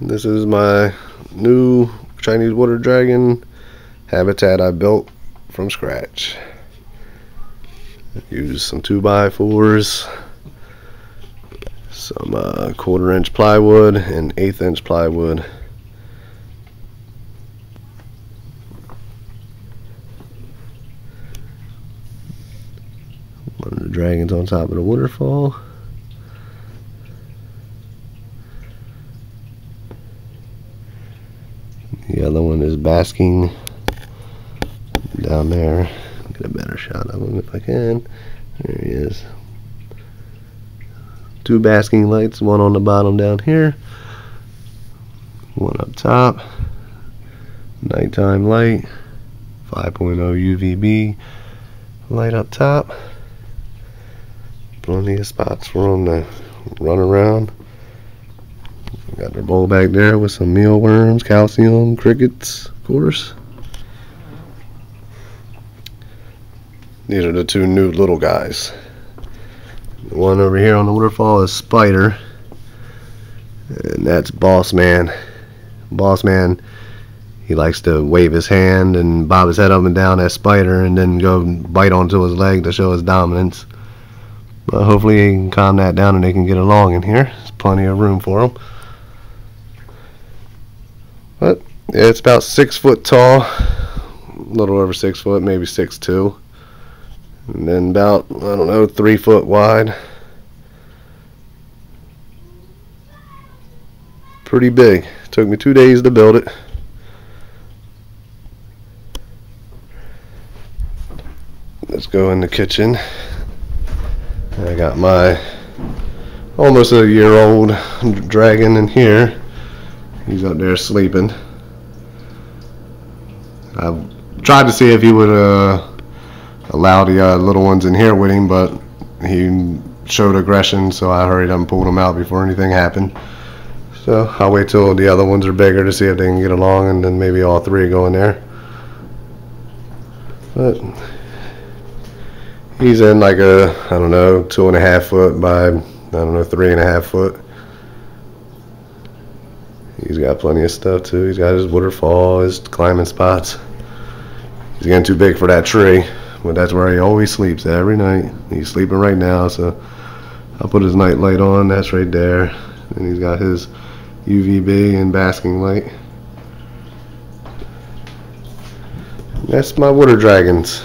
This is my new Chinese water dragon habitat I built from scratch. Use some 2 by 4s some uh, quarter inch plywood and eighth inch plywood. One of the dragons on top of the waterfall. The other one is basking down there. Get a better shot of him if I can. There he is. Two basking lights, one on the bottom down here, one up top. Nighttime light, 5.0 UVB light up top. Plenty of spots for them to run around. Got their bowl back there with some mealworms, calcium, crickets, of course. These are the two new little guys. The one over here on the waterfall is Spider. And that's Boss Man. Boss Man, he likes to wave his hand and bob his head up and down at Spider and then go bite onto his leg to show his dominance. But hopefully he can calm that down and they can get along in here. There's plenty of room for them. But yeah, it's about six foot tall, a little over six foot, maybe six two, and then about I don't know three foot wide. Pretty big. Took me two days to build it. Let's go in the kitchen. I got my almost a year old dragon in here. He's up there sleeping. I've tried to see if he would uh, allow the uh, little ones in here with him, but he showed aggression, so I hurried up and pulled him out before anything happened. So I'll wait till the other ones are bigger to see if they can get along, and then maybe all three go in there. But he's in like a, I don't know, two and a half foot by, I don't know, three and a half foot. He's got plenty of stuff too. He's got his waterfall, his climbing spots. He's getting too big for that tree, but that's where he always sleeps every night. He's sleeping right now, so I'll put his night light on. That's right there. And he's got his UVB and basking light. That's my water dragons.